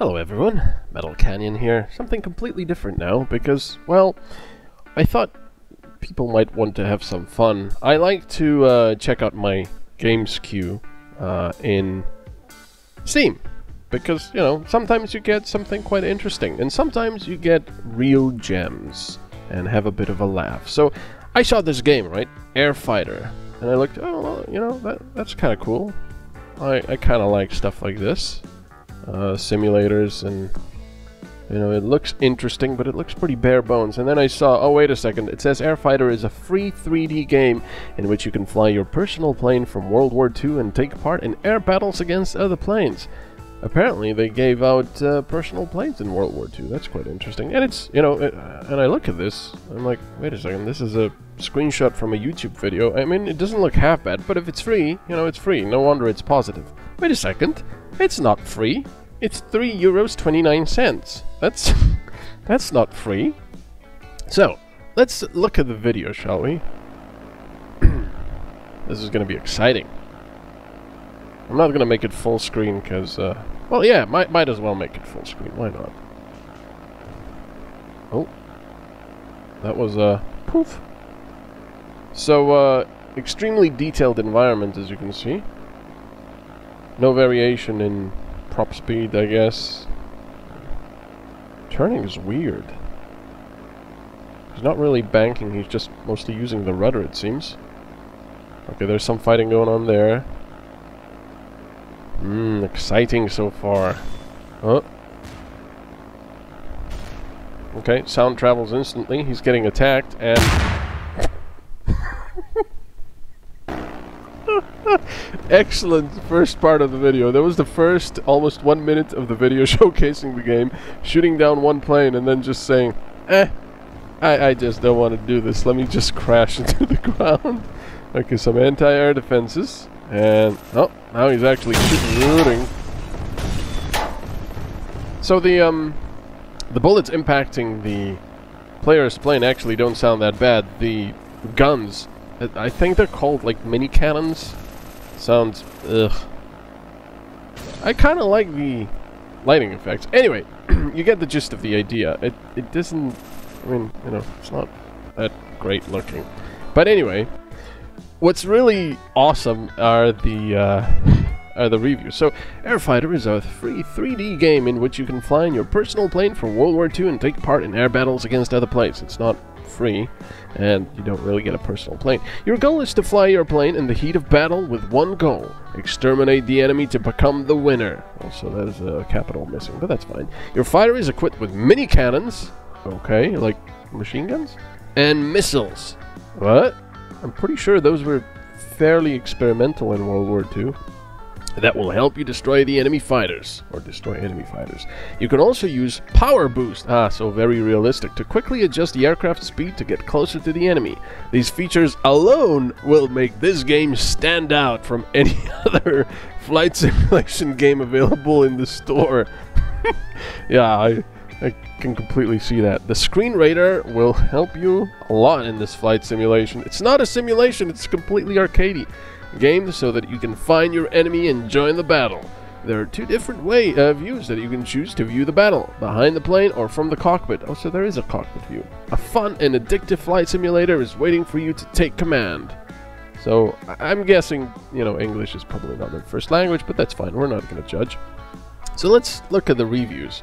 Hello everyone, Metal Canyon here. Something completely different now because, well, I thought people might want to have some fun. I like to uh, check out my games queue uh, in Steam because, you know, sometimes you get something quite interesting and sometimes you get real gems and have a bit of a laugh. So I saw this game, right? Air Fighter. And I looked, oh, well, you know, that, that's kind of cool. I, I kind of like stuff like this uh, simulators and you know it looks interesting but it looks pretty bare bones. And then I saw oh wait a second it says Air Fighter is a free 3D game in which you can fly your personal plane from World War II and take part in air battles against other planes. Apparently they gave out uh, personal planes in World War II that's quite interesting. And it's you know it, and I look at this I'm like wait a second this is a screenshot from a YouTube video. I mean it doesn't look half bad but if it's free you know it's free. No wonder it's positive. Wait a second it's not free. It's 3 euros 29 cents. That's that's not free. So, let's look at the video, shall we? this is going to be exciting. I'm not going to make it full screen because, uh, well, yeah, might, might as well make it full screen. Why not? Oh. That was, uh, poof. So, uh, extremely detailed environment, as you can see. No variation in prop speed, I guess. Turning is weird. He's not really banking, he's just mostly using the rudder, it seems. Okay, there's some fighting going on there. Mmm, exciting so far. Oh. Okay, sound travels instantly. He's getting attacked, and... Excellent first part of the video. That was the first almost one minute of the video showcasing the game, shooting down one plane and then just saying, eh, I, I just don't want to do this. Let me just crash into the ground. Okay, some anti-air defenses. And, oh, now he's actually shooting. So the, um, the bullets impacting the player's plane actually don't sound that bad. The guns, I think they're called, like, mini cannons Sounds... ugh. I kind of like the lighting effects. Anyway, you get the gist of the idea. It, it doesn't... I mean, you know, it's not that great looking. But anyway, what's really awesome are the... Uh, are the reviews. So, Airfighter is a free 3D game in which you can fly in your personal plane from World War II and take part in air battles against other planes. It's not free, and you don't really get a personal plane. Your goal is to fly your plane in the heat of battle with one goal exterminate the enemy to become the winner. Also, that is a capital missing, but that's fine. Your fighter is equipped with mini cannons, okay, like machine guns, and missiles. What? I'm pretty sure those were fairly experimental in World War II that will help you destroy the enemy fighters, or destroy enemy fighters. You can also use Power Boost, ah, so very realistic, to quickly adjust the aircraft speed to get closer to the enemy. These features alone will make this game stand out from any other flight simulation game available in the store. yeah, I, I can completely see that. The screen radar will help you a lot in this flight simulation. It's not a simulation, it's completely arcadey game so that you can find your enemy and join the battle. There are two different way uh, views that you can choose to view the battle, behind the plane or from the cockpit. Oh, so there is a cockpit view. A fun and addictive flight simulator is waiting for you to take command. So, I'm guessing, you know, English is probably not their first language, but that's fine, we're not going to judge. So let's look at the reviews.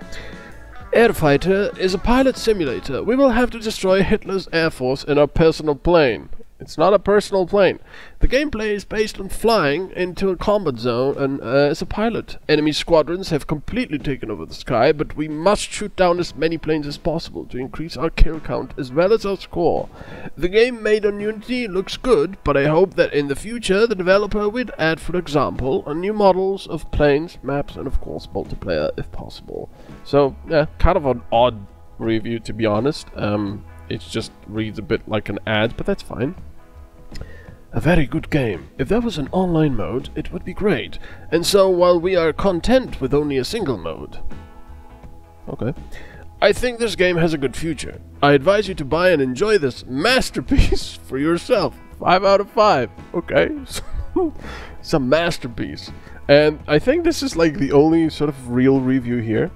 Airfighter is a pilot simulator. We will have to destroy Hitler's air force in our personal plane. It's not a personal plane. The gameplay is based on flying into a combat zone and uh, as a pilot. Enemy squadrons have completely taken over the sky, but we must shoot down as many planes as possible to increase our kill count as well as our score. The game made on Unity looks good, but I hope that in the future the developer would add, for example, new models of planes, maps, and of course multiplayer if possible. So, yeah, kind of an odd review to be honest. Um, it just reads a bit like an ad, but that's fine. A very good game. If there was an online mode, it would be great. And so, while we are content with only a single mode... Okay. I think this game has a good future. I advise you to buy and enjoy this masterpiece for yourself. 5 out of 5. Okay. it's a masterpiece. And I think this is like the only sort of real review here.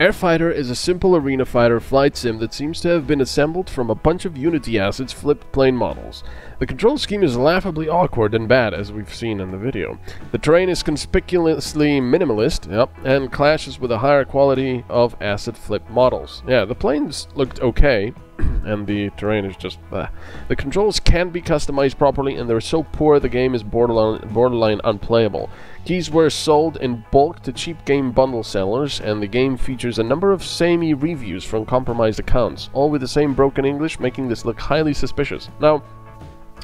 Airfighter is a simple arena fighter flight sim that seems to have been assembled from a bunch of Unity assets flipped plane models. The control scheme is laughably awkward and bad, as we've seen in the video. The terrain is conspicuously minimalist, yep, and clashes with a higher quality of asset flip models. Yeah, the planes looked okay, and the terrain is just uh, the controls can't be customized properly and they're so poor the game is borderline borderline unplayable keys were sold in bulk to cheap game bundle sellers and the game features a number of samey reviews from compromised accounts all with the same broken english making this look highly suspicious. Now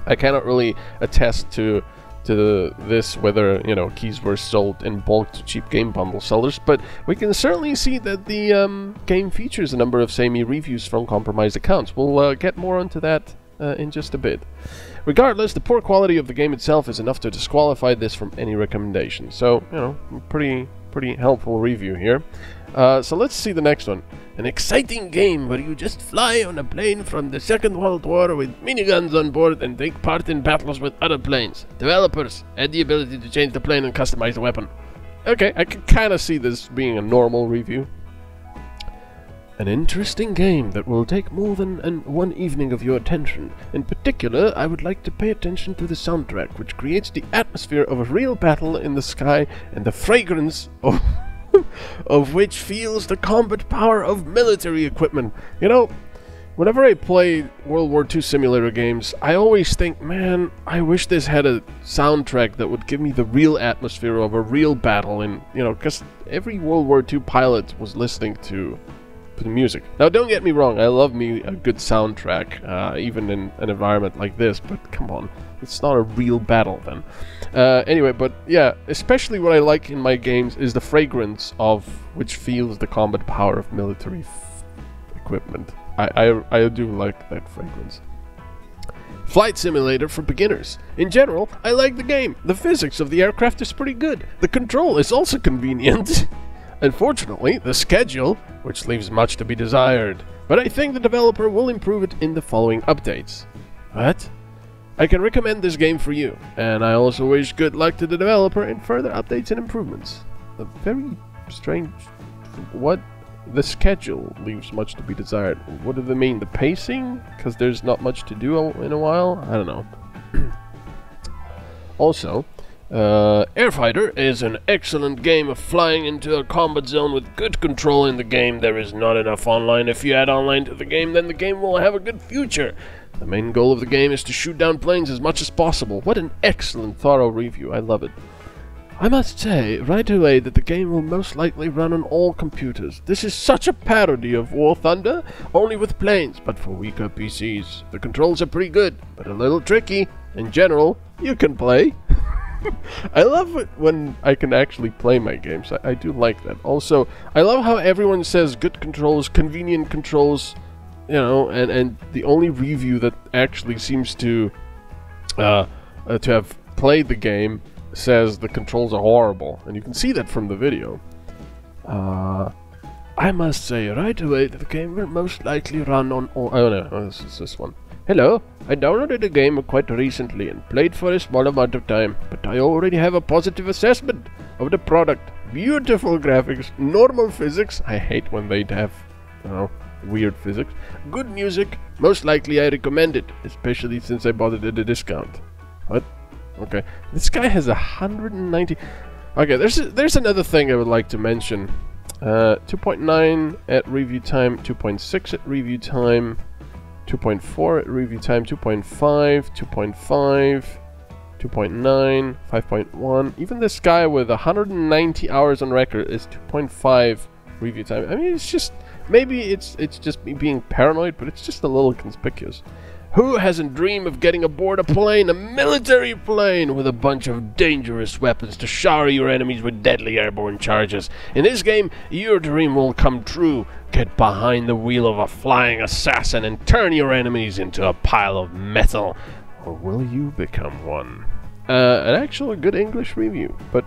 i cannot really attest to to this whether you know keys were sold in bulk to cheap game bundle sellers but we can certainly see that the um, game features a number of samey reviews from compromised accounts. We'll uh, get more onto that uh, in just a bit regardless the poor quality of the game itself is enough to disqualify this from any recommendation so you know pretty pretty helpful review here uh, so let's see the next one. An exciting game where you just fly on a plane from the Second World War with miniguns on board and take part in battles with other planes. Developers add the ability to change the plane and customize the weapon. Okay, I can kind of see this being a normal review. An interesting game that will take more than an one evening of your attention. In particular, I would like to pay attention to the soundtrack, which creates the atmosphere of a real battle in the sky and the fragrance of of which feels the combat power of military equipment. You know, whenever I play World War II simulator games, I always think, man, I wish this had a soundtrack that would give me the real atmosphere of a real battle. And, you know, because every World War II pilot was listening to the music. Now, don't get me wrong, I love me a good soundtrack, uh, even in an environment like this, but come on, it's not a real battle then. Uh, anyway, but yeah, especially what I like in my games is the fragrance of which feels the combat power of military equipment. I, I, I do like that fragrance. Flight Simulator for beginners. In general, I like the game. The physics of the aircraft is pretty good. The control is also convenient. Unfortunately, the schedule, which leaves much to be desired. But I think the developer will improve it in the following updates. What? I can recommend this game for you, and I also wish good luck to the developer in further updates and improvements. A very strange... What? The schedule leaves much to be desired. What do they mean? The pacing? Because there's not much to do in a while? I don't know. also, uh, Airfighter is an excellent game of flying into a combat zone with good control in the game. There is not enough online. If you add online to the game, then the game will have a good future. The main goal of the game is to shoot down planes as much as possible. What an excellent, thorough review. I love it. I must say right away that the game will most likely run on all computers. This is such a parody of War Thunder, only with planes, but for weaker PCs. The controls are pretty good, but a little tricky. In general, you can play. I love when I can actually play my games. I, I, do like that. Also, I love how everyone says good controls, convenient controls, you know, and, and the only review that actually seems to uh, uh, to have played the game says the controls are horrible, and you can see that from the video. Uh, I must say right away that the game will most likely run on all. Oh no, this is this one. Hello, I downloaded the game quite recently and played for a small amount of time, but I already have a positive assessment of the product. Beautiful graphics, normal physics. I hate when they have, you know, weird physics. Good music. Most likely I recommend it, especially since I bought it at a discount. What? Okay. This guy has 190. Okay, there's there's another thing I would like to mention. Uh, 2.9 at review time, 2.6 at review time. 2.4 review time, 2.5, 2.5, 2.9, 5.1. Even this guy with 190 hours on record is 2.5 review time. I mean, it's just maybe it's it's just me being paranoid, but it's just a little conspicuous. Who hasn't dreamed of getting aboard a plane, a military plane, with a bunch of dangerous weapons to shower your enemies with deadly airborne charges? In this game, your dream will come true. Get behind the wheel of a flying assassin and turn your enemies into a pile of metal. Or will you become one? Uh, an actual good English review, but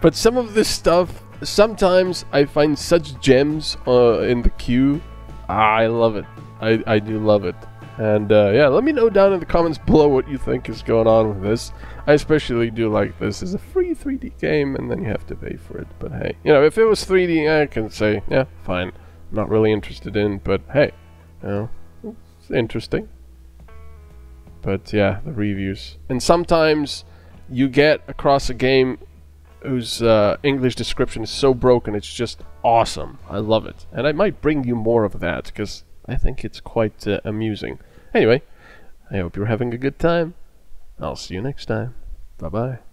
but some of this stuff, sometimes I find such gems uh, in the queue. I love it. I, I do love it. And uh, yeah, let me know down in the comments below what you think is going on with this. I especially do like this as a free 3D game, and then you have to pay for it. But hey, you know, if it was 3D, I can say, yeah, fine. Not really interested in, but hey, you know, it's interesting. But yeah, the reviews. And sometimes you get across a game whose uh, English description is so broken, it's just awesome. I love it. And I might bring you more of that, because I think it's quite uh, amusing. Anyway, I hope you're having a good time. I'll see you next time. Bye bye.